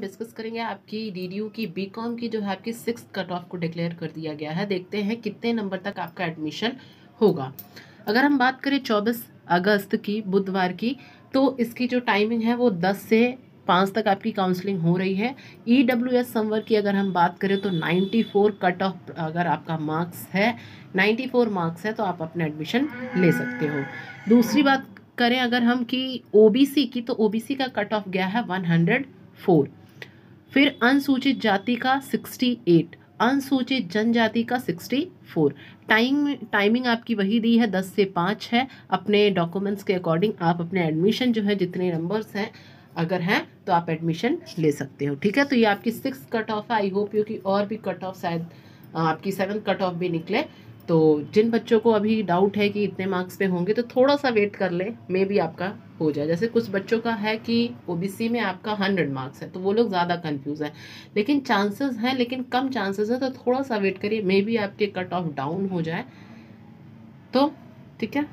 Discuss करेंगे आपकी D की बी की, जो है आपकी सिक्स कट ऑफ़ को डिक्लेयर कर दिया गया है। देखते हैं कितने नंबर तक आपका एडमिशन होगा। अगर हम बात करें 24 अगस्त की, बुधवार की तो इसकी जो टाइमिंग है वो 10 से पाँच तक आपकी काउंसलिंग हो रही है। ई डब्ल्यू एस समवर की अगर हम बात करें तो 94 कट ऑफ़ अगर आपका मार्क्स है 94 मार्क्स है तो आप अपना एडमिशन ले सकते हो। दूसरी बात करें अगर हम कि ओबीसी की तो ओबीसी का कट ऑफ़ गया है 104 फिर अनुसूचित जाति का 68 अनुसूचित जनजाति का 64 टाइम टाइमिंग आपकी वही दी है 10 से 5 है। अपने डॉक्यूमेंट्स के अकॉर्डिंग आप अपने एडमिशन जो है, जितने नंबर्स हैं, अगर हैं तो आप एडमिशन ले सकते हो। ठीक है? तो ये आपकी सिक्स कट ऑफ़ है। आई होप यू कि और भी कट ऑफ़ शायद, आपकी सेवन कट ऑफ़ भी निकले। तो जिन बच्चों को अभी डाउट है कि इतने मार्क्स पे होंगे तो थोड़ा सा वेट कर ले मे भी आपका हो जाए। जैसे कुछ बच्चों का है कि ओबीसी में आपका हंड्रेड मार्क्स है तो वो लोग ज़्यादा कंफ्यूज हैं। लेकिन चांसेस हैं, लेकिन कम चांसेस हैं तो थोड़ा सा वेट करिए मे भी आपके कट ऑफ़ डाउन हो जाए। तो ठीक है?